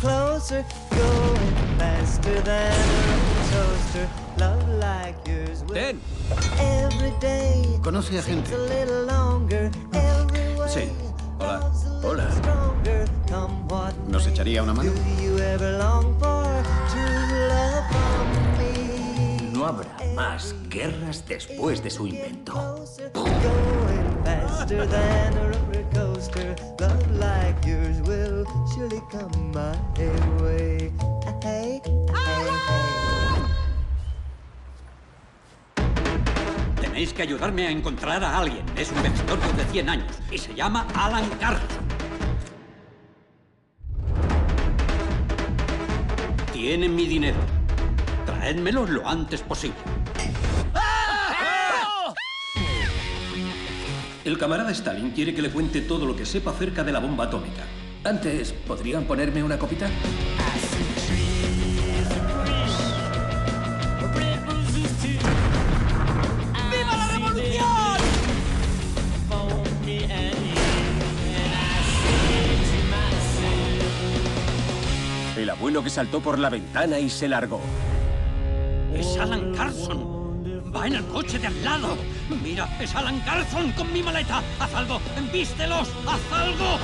closer, going faster than a toaster. Love like yours will Ten. every day. Conoce a gente. a little longer every way. Sí. Hola. Hola. stronger, come what ¿Nos echaría una mano? Do you ever long for true love from me? No habrá más guerras después de su invento. Will surely come my way. Hey, hey, hey. Tenéis que ayudarme a encontrar a alguien. Es un vejestorio de 100 años y se llama Alan Carson. Tienen mi dinero. Traédmelo lo antes posible. El camarada Stalin quiere que le cuente todo lo que sepa acerca de la bomba atómica. Antes, ¿podrían ponerme una copita? ¡Viva la revolución! El abuelo que saltó por la ventana y se largó. Es Alan Carson. Va en el coche de al lado. Mira, es Alan Carson con mi maleta. Haz algo. Vístelos. Haz algo.